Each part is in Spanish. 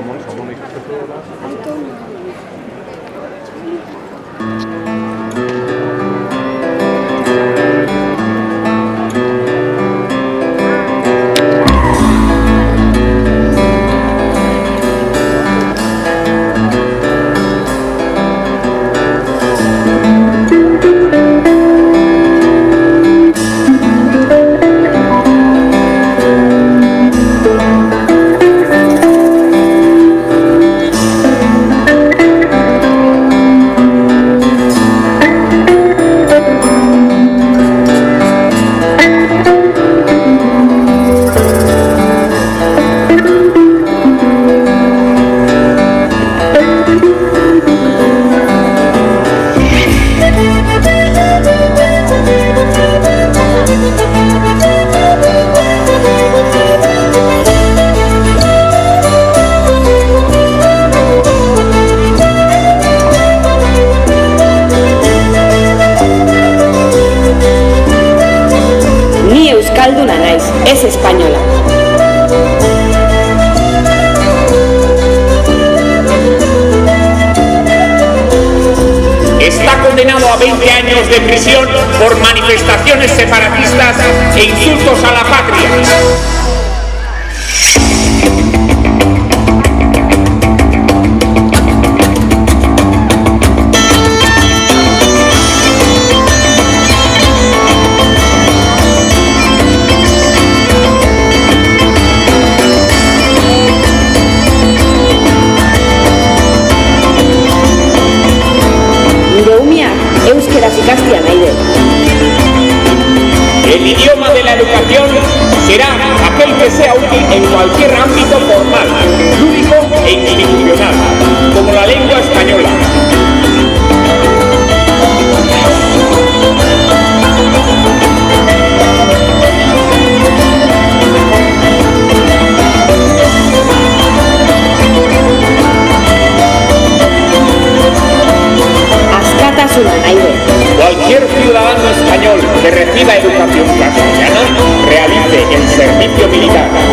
সমন সমন একটু es española. Está condenado a 20 años de prisión por manifestaciones separatistas e insultos a la patria. El idioma de la educación será aquel que sea útil en cualquier ámbito formal, Peter.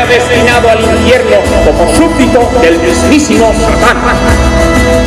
destinado al infierno como súbdito del mismísimo Satán.